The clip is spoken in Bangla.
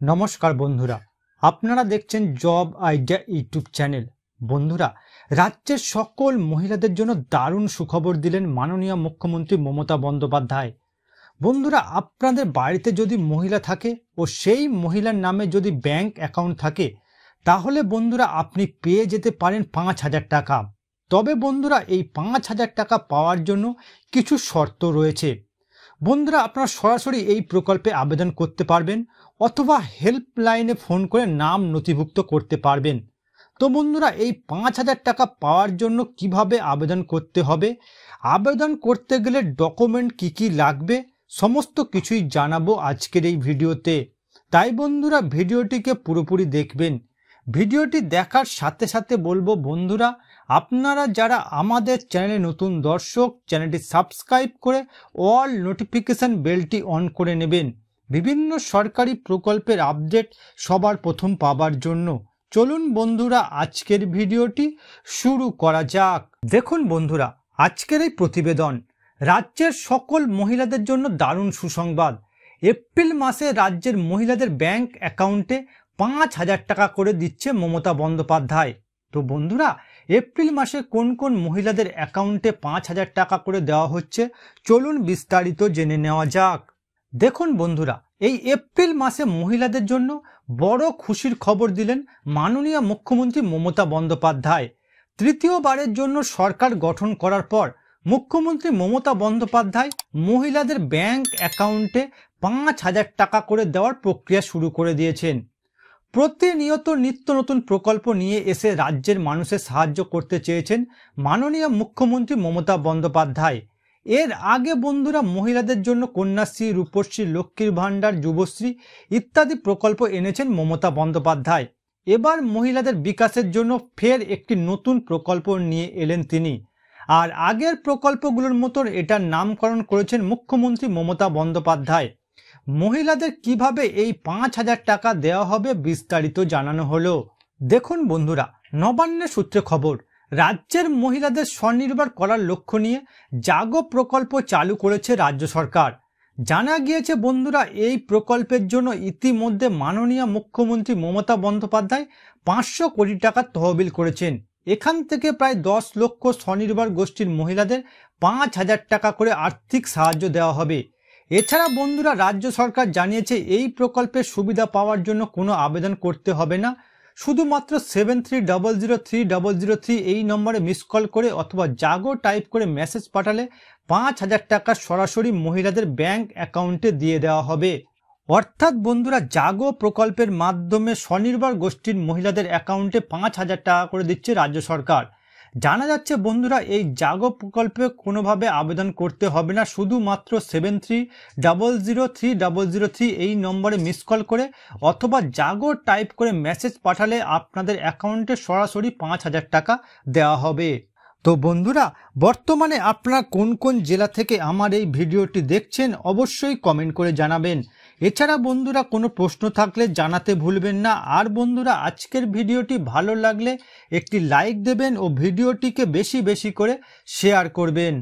নমস্কার বন্ধুরা, আপনারা দেখছেন জব আইডিয়া ইউটিউব চ্যানেল। বন্ধুরা, রাজ্যের সকল মহিলাদের জন্য দারুণ সুখবর দিলেন মাননীয় মুখ্যমন্ত্রী মমতা বন্দ্যোপাধ্যায়। বন্ধুরা, আপনাদের বাড়িতে যদি মহিলা থাকে ও সেই মহিলার নামে যদি ব্যাংক অ্যাকাউন্ট থাকে, তাহলে বন্ধুরা আপনি পেয়ে যেতে পারেন পাঁচ হাজার টাকা। তবে বন্ধুরা, এই পাঁচ হাজার টাকা পাওয়ার জন্য কিছু শর্ত রয়েছে। বন্ধুরা, আপনারা সরাসরি এই প্রকল্পে আবেদন করতে পারবেন অথবা হেল্পলাইনে ফোন করে নাম নথিভুক্ত করতে পারবেন। তো বন্ধুরা, এই পাঁচ হাজার টাকা পাওয়ার জন্য কীভাবে আবেদন করতে হবে? আবেদন করতে গেলে ডকুমেন্ট কি কি লাগবে? সমস্ত কিছুই জানাব আজকের এই ভিডিওতে। তাই বন্ধুরা, ভিডিওটিকে পুরোপুরি দেখবেন। ভিডিওটি দেখার সাথে সাথে বলব, বন্ধুরা, আপনারা যারা আমাদের চ্যানেলে নতুন দর্শক, চ্যানেলটি সাবস্ক্রাইব করে অল নোটিফিকেশান বেলটি অন করে নেবেন। বিভিন্ন সরকারি প্রকল্পের আপডেট সবার প্রথম পাবার জন্য। চলুন বন্ধুরা, আজকের ভিডিওটি শুরু করা যাক। দেখুন বন্ধুরা, আজকের এই প্রতিবেদন। রাজ্যের সকল মহিলাদের জন্য দারুণ সুসংবাদ। এপ্রিল মাসে রাজ্যের মহিলাদের ব্যাংক অ্যাকাউন্টে পাঁচ হাজার টাকা করে দিচ্ছে মমতা বন্দ্যোপাধ্যায়। তো বন্ধুরা, এপ্রিল মাসে কোন কোন মহিলাদের অ্যাকাউন্টে পাঁচ হাজার টাকা করে দেওয়া হচ্ছে, চলুন বিস্তারিত জেনে নেওয়া যাক। দেখুন বন্ধুরা, এই এপ্রিল মাসে মহিলাদের জন্য বড় খুশির খবর দিলেন মাননীয় মুখ্যমন্ত্রী মমতা বন্দ্যোপাধ্যায়। তৃতীয়বারের জন্য সরকার গঠন করার পর মুখ্যমন্ত্রী মমতা বন্দ্যোপাধ্যায় মহিলাদের ব্যাংক অ্যাকাউন্টে পাঁচ হাজার টাকা করে দেওয়ার প্রক্রিয়া শুরু করে দিয়েছেন। প্রতিনিয়ত নিত্য নতুন প্রকল্প নিয়ে এসে রাজ্যের মানুষের সাহায্য করতে চেয়েছেন মাননীয় মুখ্যমন্ত্রী মমতা বন্দ্যোপাধ্যায়। এর আগে বন্ধুরা মহিলাদের জন্য কন্যাশ্রী, রূপশ্রী, লক্ষ্মীর ভাণ্ডার, যুবশ্রী ইত্যাদি প্রকল্প এনেছেন মমতা বন্দ্যোপাধ্যায়। এবার মহিলাদের বিকাশের জন্য ফের একটি নতুন প্রকল্প নিয়ে এলেন তিনি। আর আগের প্রকল্পগুলোর মতো এটার নামকরণ করেছেন মুখ্যমন্ত্রী মমতা বন্দ্যোপাধ্যায়। মহিলাদের কীভাবে এই পাঁচ হাজার টাকা দেওয়া হবে বিস্তারিত জানানো হলো। দেখুন বন্ধুরা, নবান্নের সূত্রে খবর। রাজ্যের মহিলাদের স্বনির্ভর করার লক্ষ্য নিয়ে জাগো প্রকল্প চালু করেছে রাজ্য সরকার। জানা গিয়েছে, বন্ধুরা, এই প্রকল্পের জন্য ইতিমধ্যে মাননীয় মুখ্যমন্ত্রী মমতা বন্দ্যোপাধ্যায় পাঁচশো কোটি টাকা তহবিল করেছেন। এখান থেকে প্রায় দশ লক্ষ স্বনির্ভর গোষ্ঠীর মহিলাদের পাঁচ হাজার টাকা করে আর্থিক সাহায্য দেওয়া হবে। এছাড়া, বন্ধুরা, রাজ্য সরকার জানিয়েছে, এই প্রকল্পের সুবিধা পাওয়ার জন্য কোনো আবেদন করতে হবে না। শুধুমাত্র seven three double zero three double zero three এই নম্বরে মিস কল করে অথবা জাগো টাইপ করে মেসেজ পাঠালে পাঁচ হাজার টাকা সরাসরি মহিলাদের ব্যাংক অ্যাকাউন্টে দিয়ে দেওয়া হবে। অর্থাৎ বন্ধুরা, জাগো প্রকল্পের মাধ্যমে স্বনির্ভর গোষ্ঠীর মহিলাদের অ্যাকাউন্টে পাঁচ হাজার টাকা করে দিচ্ছে রাজ্য সরকার। জানা যাচ্ছে বন্ধুরা এই জাগো প্রকল্পে কোনোভাবে আবেদন করতে হবে না, শুধুমাত্র seven three double zero three double zero three এই নম্বরে মিস কল করে অথবা জাগো টাইপ করে মেসেজ পাঠালে আপনাদের অ্যাকাউন্টে সরাসরি পাঁচ হাজার টাকা দেওয়া হবে। তো বন্ধুরা, বর্তমানে আপনারা কোন কোন জেলা থেকে আমার এই ভিডিওটি দেখছেন অবশ্যই কমেন্ট করে জানাবেন। এছাড়া বন্ধুরা, কোনো প্রশ্ন থাকলে জানাতে ভুলবেন না। আর বন্ধুরা, আজকের ভিডিওটি ভালো লাগলে একটি লাইক দেবেন ও ভিডিওটিকে বেশি বেশি করে শেয়ার করবেন।